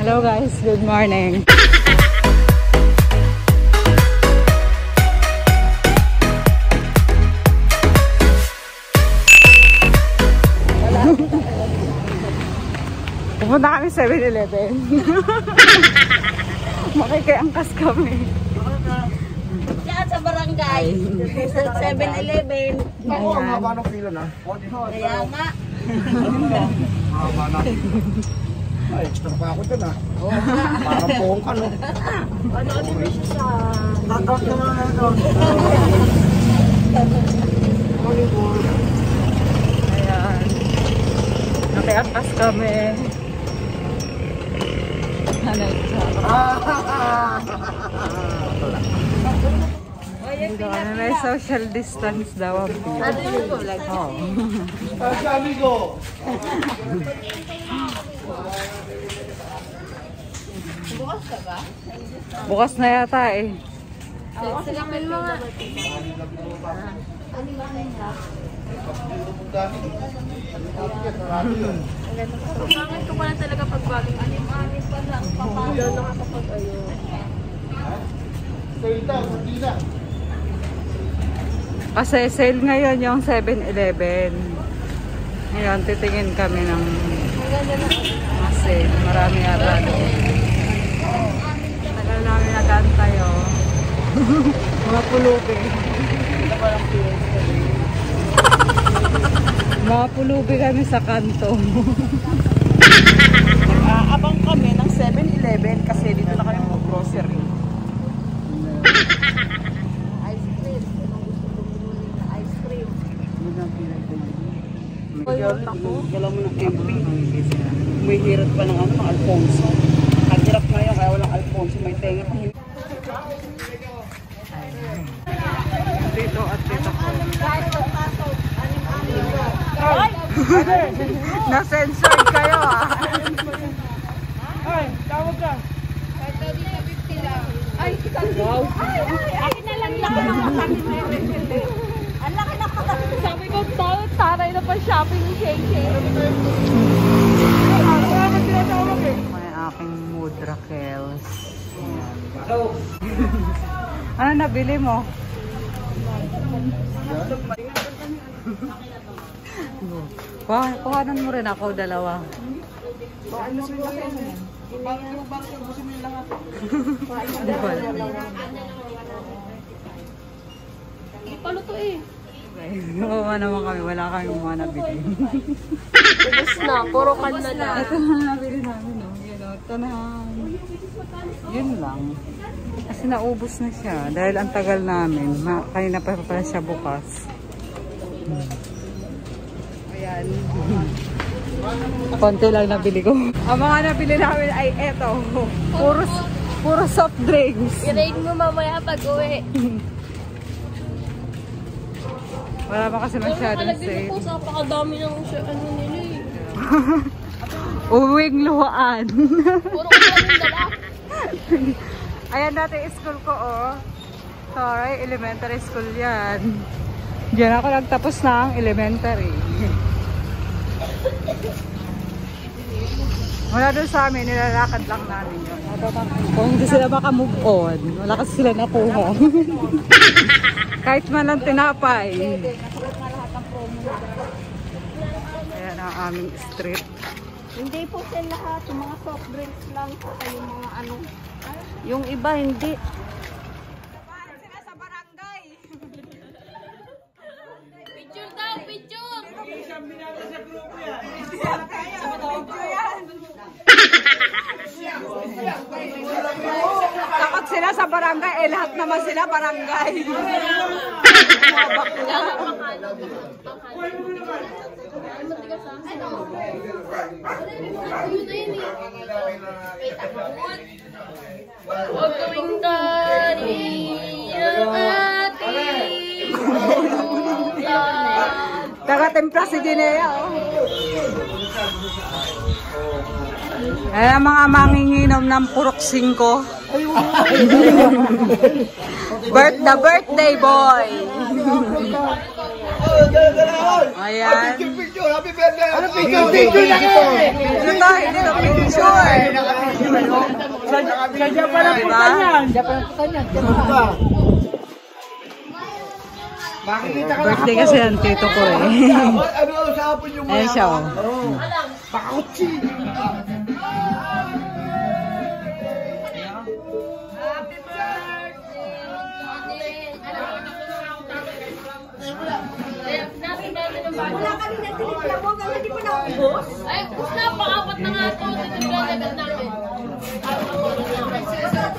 Hello guys, good morning. Pupunta kami 7-Eleven. Makikiangkas kami. Diyan sa barangay. Sa 7-Eleven. Ako, ang haba ng pila na. Kaya nga. Haba na. Ay, pa ako dyan ah. Parang buong ka no. Ano ano ba siya sa... Naman na ito. Ayan. Nakiangkas kami. Ano ito? Dito kami may social distance daw ang pila. Ano yun po? Like, Oh. Kasi amigo. Bukas ka ba? Bukas na yata eh. Silapin mo nga. Pangit ko pala talaga pag. Anim-anim pa lang. Papalo na sardina. Kasi sale ngayon yung 7-Eleven. Ngayon, titingin kami ng sale. Marami yata doon. Tagal namin nagantay oh. mga pulubi. mga pulubi kami sa kanto. Aabang kami ng 7-Eleven kasi dito na kami mag-grocery. Ice cream. Ice cream? Galaw mo ng MP. May hirap pa ng ano, ng Alfonso. Ang hirap ngayon kaya walang Alfonso. May tenga pa. Dito at dito ko. Na-censored kayo ah. Akin na lang lang ng Ang laki na pa. Sabi ko, tol, taray na pa shopping ni Shake Shake. May aking mood Raquels. ano nabili mo? Kuha, kuhanan mo rin ako dalawa. Di ba? Paluto eh. Oo naman kami, wala kami mga nabili. Ubus na, puro kan na lang. Ito na nabili namin, no? Yun, oh, ito na. Yun lang. Kasi naubos na siya dahil ang tagal namin. Ma kanina pa pala siya bukas. Hmm. Ayan. Konti lang nabili ko. Ang mga nabili namin ay eto. Puro, puro soft drinks. I-rate mo mamaya pag uwi. Wala pa kasi masyadong sale. po sa napakadami ng ano nila eh. Uwing luhaan. Puro lang dala. Ayan dati school ko, oh. Sorry, elementary school yan. Diyan ako nagtapos ng elementary. Wala doon sa amin, nilalakad lang namin yun. Kung hindi sila maka-move on, wala kasi sila nakuha. Kahit man lang tinapay. Ayan ang aming street. Hindi po sila lahat. Yung mga soft drinks lang. Saka yung mga ano. Yung iba hindi. Picture daw, picture! Takot sila sa barangay, eh lahat naman sila barangay. Bakla. Huwag gawing kari ang ating bulan. Taga-templa si Ginea, oh. Ayan ang mga manginginom ng purok 5. Birth, the birthday boy. Ayan. Picture, happy birthday! Ano picture? Picture na Ito to, hindi to picture. Kanya pa lang Diba? Diba? Makikita ka Birthday kasi yan, tito ko eh. Ano ano usapin yung Ayan siya oh. Pakutsi! Wala kami na tinitla mo, hanggang hindi pa naubos. Ay, gusto na, pang-apat na nga ito. Dito yung level namin.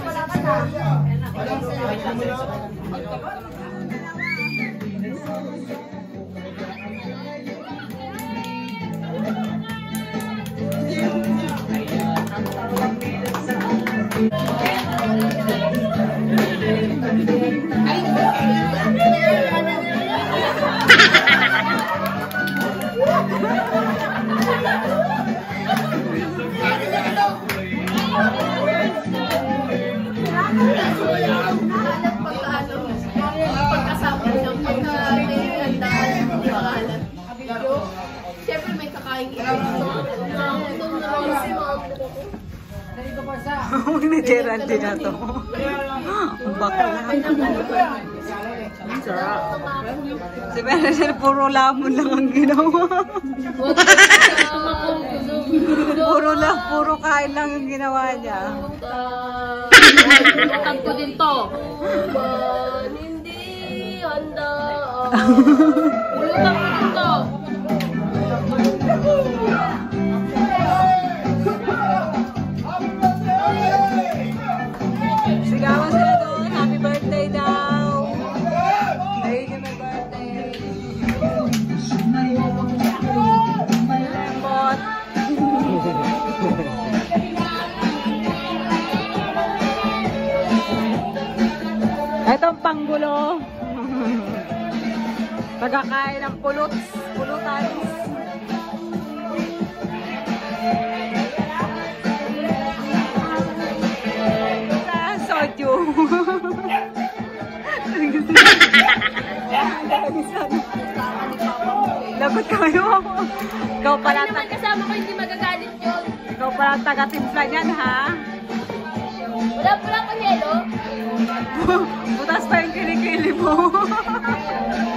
Wala ka na. Pagkasama ng pagka Siyempre may kakain ito. Huwag ni Geraldine na to. Bakla. Ang sarap. Si Manager, puro lamon lang ang ginawa. puro lang, puro kain lang ang ginawa niya. Tag ko din to. Hindi handa. Itong panggulo. Tagakain ng pulot. Pulutan. Ah, soju. Lagot kayo. Ikaw pala, Naman kasama ko hindi magagalit yun. Ikaw pala taga-timpla niyan, ha? Wala pala ko yelo. Butas pa yung kilikili mo.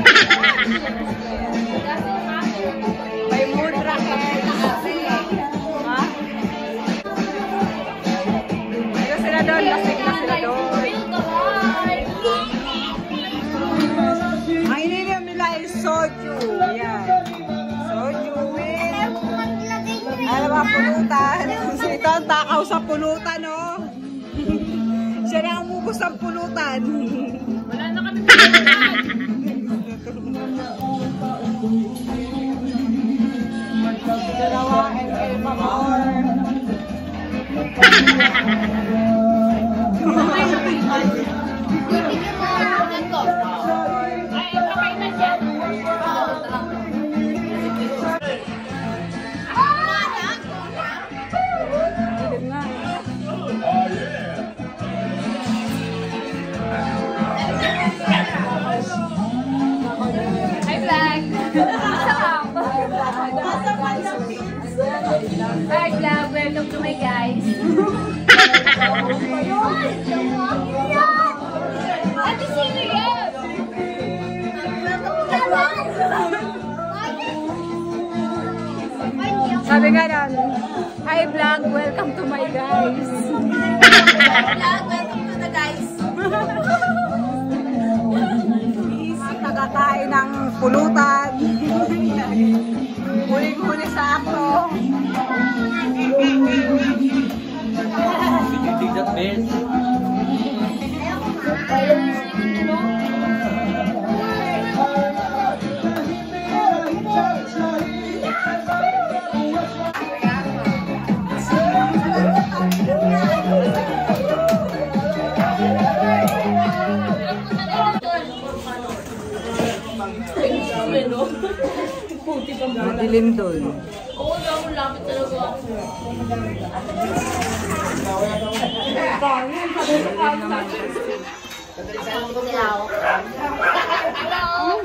Ba, pulutan? Ito ang takaw sa pulutan, oh. Siya na ang umubos ng pulutan. Wala na kami pagkakas. Dalawa and El Pamor. Welcome to my guys. Ate, sino yan? Sabi nga nun, Hi vlog, welcome to my guys. Vlog, welcome to the guys. Ang tagakain ng pulutan. Madilim doon. Oo, ako lapit talaga ako. Hello.